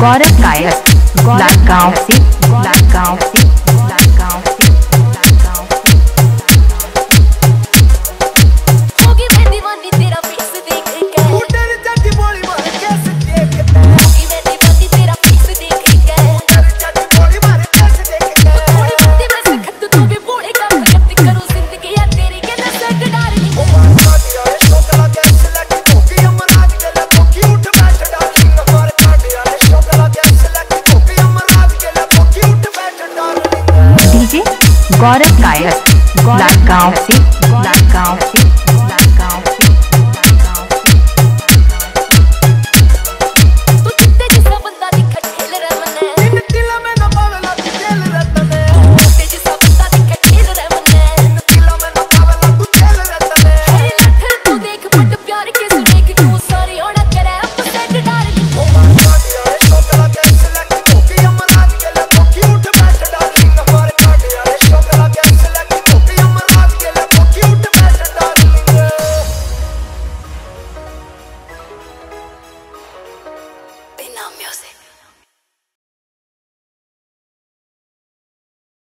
गौरव गायक गांव से गांव से गौरव कायत गाँव ऐसी